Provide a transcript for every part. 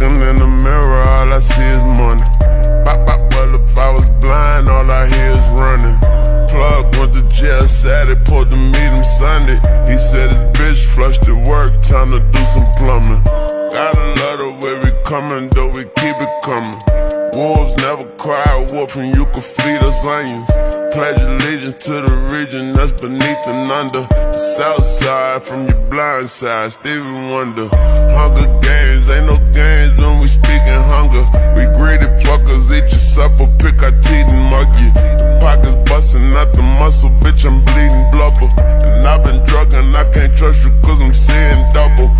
in the mirror, all I see is money. Bop, bop, well, if I was blind, all I hear is running. Plug went to jail Saturday, pulled to meet him Sunday. He said his bitch flushed at work, time to do some plumbing. Gotta love the way we coming, though we keep it coming. Wolves never cry wolf, and you can feed us onions. Pledge allegiance to the region that's beneath and under. The south side from your blind side, Stevie Wonder. Hunger games, ain't no games when we speaking hunger. We greedy fuckers, eat your supper, pick our teeth and mug you. Pockets busting out the muscle, bitch, I'm bleeding blubber. And I've been drugging, I can't trust you cause I'm seeing double.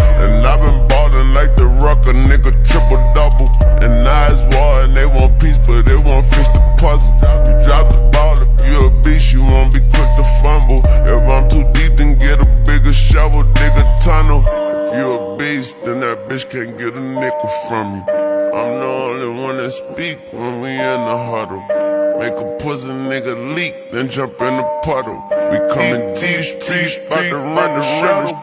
I'm the only one that speak when we in the huddle. Make a pussy nigga leak, then jump in the puddle. We coming deep, streets, about to run the shuttle.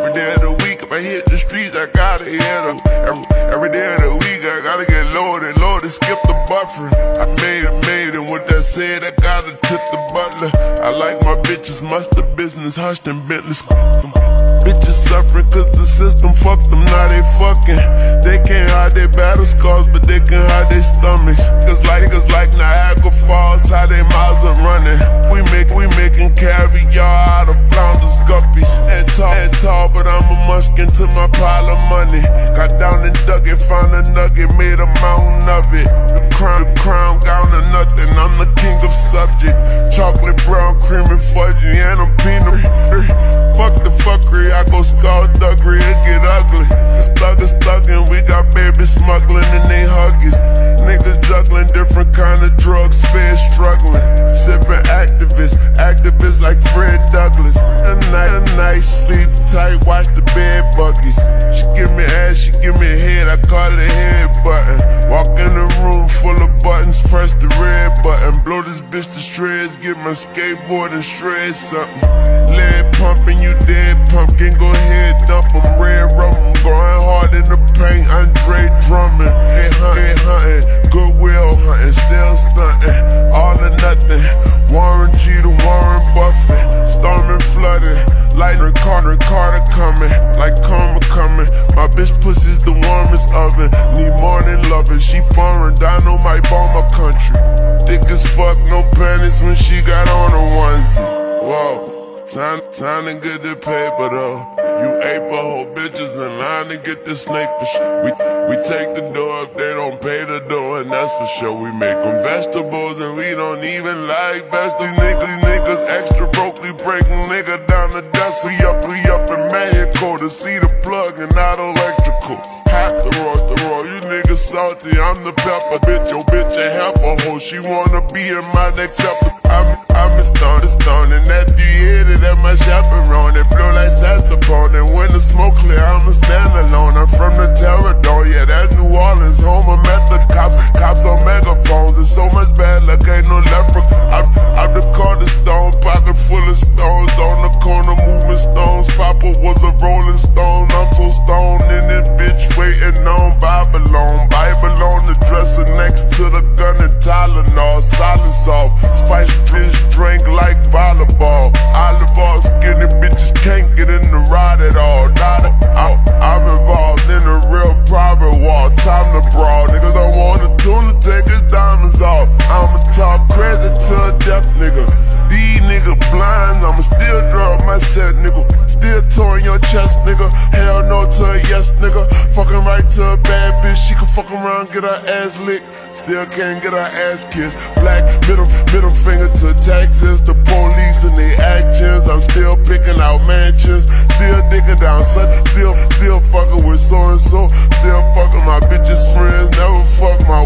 Every day of the week, if I hit the streets, I gotta hit them. Every, every day of the week, I gotta get loaded, loaded, skip the buffer. I made it, made it. With that said, I gotta tip the butler. I like my bitches, muster business, hushed and Bentley. Bitches suffering cause the system fucked them, now they fucking. They can't hide their battle scars, but they can hide their stomachs. Cause like, cause like Niagara Falls, how they miles are running. We make, we making caviar out of flounders, guppies. And tall, and tall, but I'm a munchkin to my pile of money. Got down and dug it, found a nugget, made a mountain of it. The crown, the crown, or nothing, I'm the king subject. Chocolate brown, cream and fudgy, and I'm peanut. Fuck the fuckery, I go skullduggery, it get ugly. It's thuggers thuggin', we got babies smuggling and they huggies. Niggas juggling different kind of drugs, fair struggling. Sipping activists, activists like Fred Douglass. A night, a night, sleep tight, watch the bed buggies. She give me ass, she give me head, I call it a head button. Walk in the room full of buttons, press the red button. Blow this bitch to shreds, get my skateboard and shred something. Lead pumping, you dead pumpkin, go ahead, dump 'em. Red rum, going hard in the paint, Andre Drummond. Head hunting, hunting, goodwill hunting, still stunting. All or nothing, Warren G to Warren Buffett. Storming, flooding, like Ricardo, Carter coming, like karma coming. My bitch pussy's the warmest oven. Need morning loving, she foreign, might bomb my country. Thick as fuck, no panties when she got on a onesie. Whoa. Time, time to get the paper though. You April whole bitches in line to get the snake for sure. We, we take the door up, they don't pay the door, and that's for sure. We make them vegetables and we don't even like vegetables. Niggas, niggas extra broke, we break nigga down the dust. We up, we up in Mexico to see the plug and not electrical. Half the roast, the roll, you niggas salty, I'm the pepper. Bitch, your bitch a hoe, she wanna be in my next episode. I'm, I'm a stone, a stone, and after you hit it, that my chaperone. It blow like saxophone, and when the smoke clear, I'ma stand alone. I'm from the Terrador, yeah, that's New Orleans, home of method cops, cops on megaphones. There's so much bad luck, ain't no leprechaun. I'm, I'm the cornerstone, pocket full of stones, on the corner moving stones. Papa was a rolling stone, nigga. Hell no to a yes, nigga. Fucking right to a bad bitch. She can fuck around, get her ass licked. Still can't get her ass kissed. Black middle middle finger to taxes, the police and the actions. I'm still picking out mansions, still digging down son. Still still fucking with so and so. Still fucking my bitches friends. Never fuck my